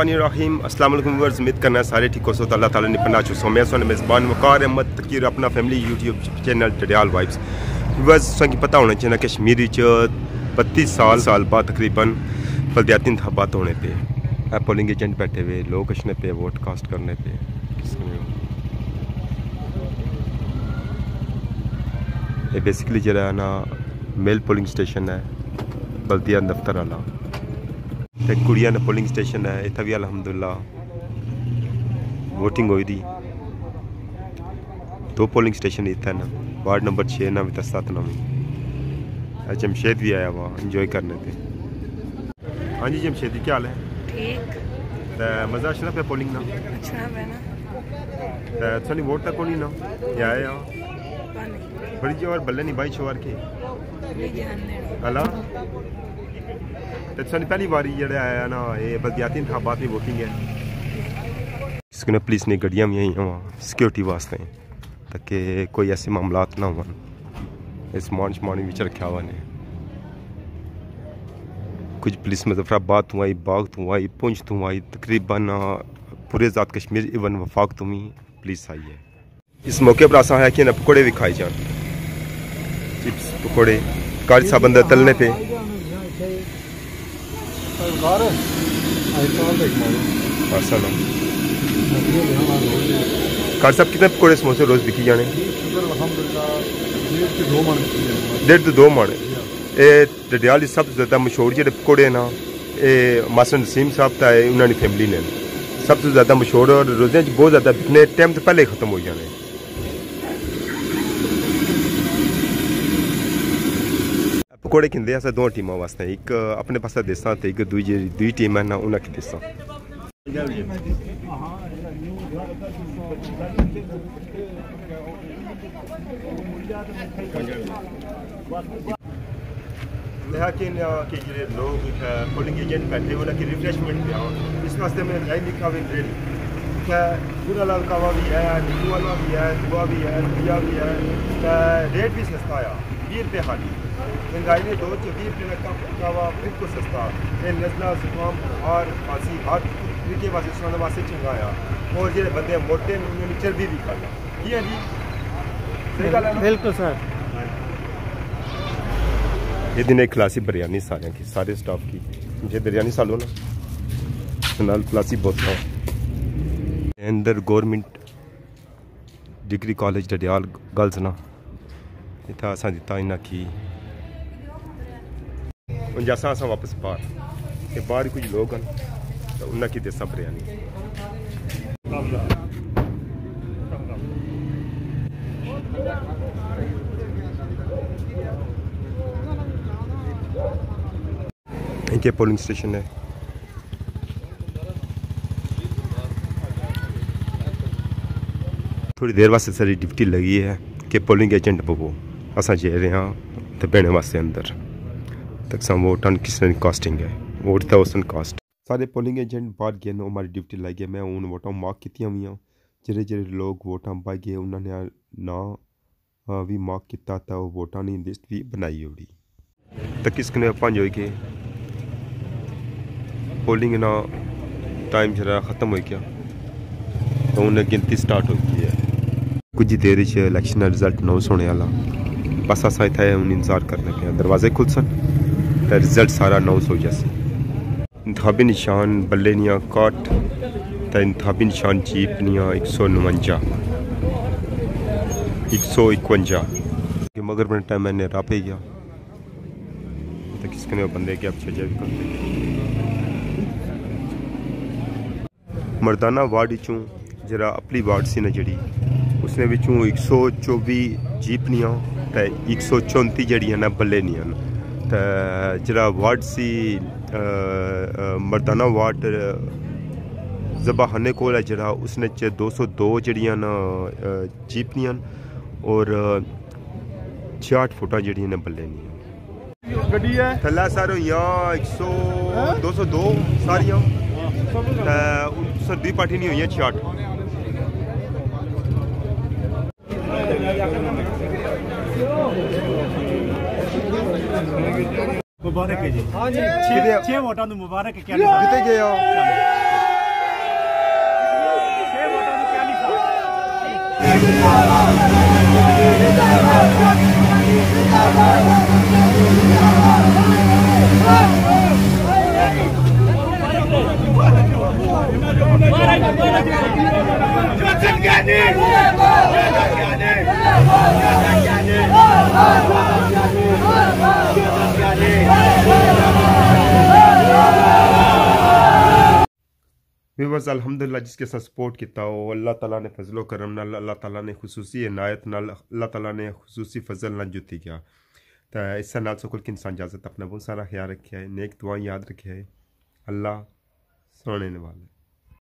रहीम अस्सलाम व्यूअर्स, उम्मीद करना सारे ठीक हो, सो तो अल्लाह ताला ने पन्ना सोम्या सोने मेज़बान वकार अहमद तकीर अपना family YouTube channel, Dadyal vibes. Viewers, संग पता होना चाहिए कश्मीरी च बत्तीस साल साल बाद तकरीबन बलदियाती इंतबात होने पे। पोलिंग एजेंट बैठे हुए, लोग अचने पे वोट कास्ट करने पे। बेसिकली जरा ना मेल पोलिंग स्टेशन है बल्दिया दफ्तर वाला। ਤੇ ਕੁੜੀਆਂ ਨੇ ਪੋਲਿੰਗ ਸਟੇਸ਼ਨ ਹੈ ਇੱਥੇ ਵੀ ਅਲਹਮਦੁਲਿਲਾ VOTING ਹੋਈ ਦੀ ਦੋ ਪੋਲਿੰਗ ਸਟੇਸ਼ਨ ਇੱਥੇ ਨੇ ਵਾਰਡ ਨੰਬਰ 6 ਨਾ ਵੀ ਤੇ 7 ਨਾ ਵੀ जमशेद भी आया हुआ इंजॉय करने थे हाँ जी जमशेद जी क्या हाल है ठीक ते मज़ा अच्छा पे पोलिंग ना अच्छा है ना ते सनी वोट तक होनी ना या आया पानी बड़ी जी और बल्ले नहीं भाई छोर के भी ध्यान देना हला ਤੇ ਸਾਡੀ ਪਹਿਲੀ ਵਾਰੀ ਜਿਹੜਾ ਆਇਆ ਨਾ ਇਹ ਬਲਦੀਆਤੀ ਇੰਤਖਾਬਾਤ ਦੀ ਵੋਟਿੰਗ ਹੈ इसके पुलिस ने गड्डियाँ भी आई वहाँ सिक्योरिटी वास्ते ताकि कोई ऐसे मामला ना हो समान शमान भी रखा हुआ ने कुछ पुलिस मुजफ्फराबाद तो आई बाग तो आई पुंछ तो आई तकरीबन पूरे ज़ात कश्मीर इवन वफाक तो भी पुलिस आई है इस मौके पर आसान है कि ना पकौड़े भी खाए जान चिप्स पकौड़े कारी साहब अंदर तलने पे माशाल्लाह कार साहब कितने पकौड़े समोसे रोज बिकी जाने डेढ़ तो दो मन ਇਹ ਡਡਿਆਲ ਦੀ ਸਭ ਤੋਂ ਜ਼ਿਆਦਾ ਮਸ਼ਹੂਰ ਜਿਹੜੇ ਪਕੌੜੇ ਨਾ ਇਹ ਮਾਸਟਰ ਨਸੀਮ ਸਾਹਿਬ ਤਾਂ ਹੈ ਉਹਨਾਂ ਦੀ ਫੈਮਿਲੀ ਨੇ ਸਭ ਤੋਂ ਜ਼ਿਆਦਾ ਮਸ਼ਹੂਰ ਔਰ ਰੋਜ਼ਿਆਂ 'ਚ ਬਹੁਤ ਜ਼ਿਆਦਾ ਬਿਕਨੇ ਟਾਈਮ ਤੋਂ ਪਹਿਲੇ ਖਤਮ ਹੋ ਜਾਣੇ ਪਕੌੜੇ ਕਿੰਦੇ ਆ ਦੋ ਟੀਮਾਂ ਵਾਸਤੇ ਇੱਕ ਆਪਣੇ ਪਾਸੇ ਦੇਸਾਂ ਤੇ ਇੱਕ ਦੂਜੀ ਦੂਜੀ ਟੀਮ ਹੈ ਨਾ ਉਹਨਾਂ ਕੀ ਦੇਸਾਂ लेकिन कि ਜਿਹੜੇ ਲੋਕ पोलिंग एजेंट बैठे ਉਹਨਾਂ की रिफ्रेशमेंट पे आओ इस वास्ते में लाइन लिखा हुआ रेल क्या पूरा ललकावा भी है नींबू वाला भी है दुआ भी है रुपया भी है रेट भी सस्ता आया बीस रुपये खाली महँगाई ने दो सौ बीस रुपये का कावा बिल्कुल सस्ता। ये नजला जुकाम बुखार खांसी हर तरीके वास्ते सुनाने वास्ते चंगा आया और जेह्ड़े बंदे मोटे न उन्होंने चर्बी भी खाना जी हाँ जी? सही गल है बिल्कुल सर। ये दिन एक क्लासी बिरयानी सारे की सारे स्टाफ की। मुझे बिरयानी सालो ना नाल क्लासी बहुत था अंदर government degree college Dadyal girls ना। इतना असा दिता इन्हें की हूँ जैसा असा वापस बाहर। ते बाहर कुछ लोग हैं तो उन्हें की दसा बिरयानी ये पोलिंग स्टेशन है। थोड़ी देर वास्ते सारी ड्यूटी लगी है, कि पोलिंग एजेंट पवो असां जे रहिया त भेण वास्ते अंदरि। तक वोट ऑन किसन कास्टिंग है वोट था उसन कास्ट सारे पोलिंग एजेंट बाहर गए न हमारी ड्यूटी लाई गए मैं उन वोटां मार्क कीतियाँ हुई जेह्ड़े जेह्ड़े लोग वोटां पाई गए उन्होंने ना भी मार्क कीता था वो वोटां लिस्ट भी बनाई ओड़ी। तक किस कन्नै पंज होई पोलिंग ना टाइम जेह्ड़ा खत्म हो गया तो हून गिनती स्टार्ट हो गई है। कुछ देर इलेक्शन इलैक्शन रिज़ल्ट अनाउंस होने आह्ला। बस असा इतना उन इंतज़ार करने पे दरवाजे खुल सन तो रिज़ल्ट सारा नौ सौ जैसे इंतबी निशान बल्ले निया काट। तो इंतबी निशान जीप निया एक सौ नवंजा एक सौ इकवंजा मगर बने टाइम मैंने रापे गया तो किसने बंदे के छजा भी करते मर्दाना वार्ड चूँ, जरा अपनी वार्ड से ना जड़ी उसने बिचों एक सौ चौबी जीपनियाँ तो एक सौ चौंती जी है बल्ले नहीं तो जरा वार्ड से मरदाना वार्ड जबाहने को है जरा उसने च दो सौ दो जड़िया न जीतनियाँ और छियाठ फुटा जड़िया बल्ले नहीं गड्डी है? सर यहाँ एक सौ हाँ? दो सौ दो सारिया। हाँ। सर्दी पार्टी नहीं हुई छियाठ। ਮੁਬਾਰਕ ਹੈ ਜੀ। ਹਾਂਜੀ। 6 6 ਵੋਟਾਂ ਨੂੰ ਮੁਬਾਰਕ ਹੈ ਕਿਆਨੀ ਸਾਹਿਬ ਕਿਤੇ ਗਏ ਹੋ। 6 ਵੋਟਾਂ ਨੂੰ ਕਿਆਨੀ ਸਾਹਿਬ ਕਿਆਨੀ व्यूवर्स अलहमदिल्ला जिसके साथ सपोर्ट किया वो अल्लाह ताला ने फजलो करम नाल, अल्लाह ताला ने खसूसी इनायत नाल, अल्लाह ताला ने खसूसी फजल नाल जुती गया तो इस नाल सकुल की इंसान इजाज़त अपना बहुत सारा ख्याल रखे है, नेक दुआ याद रखे है। अल्लाह सोने वाले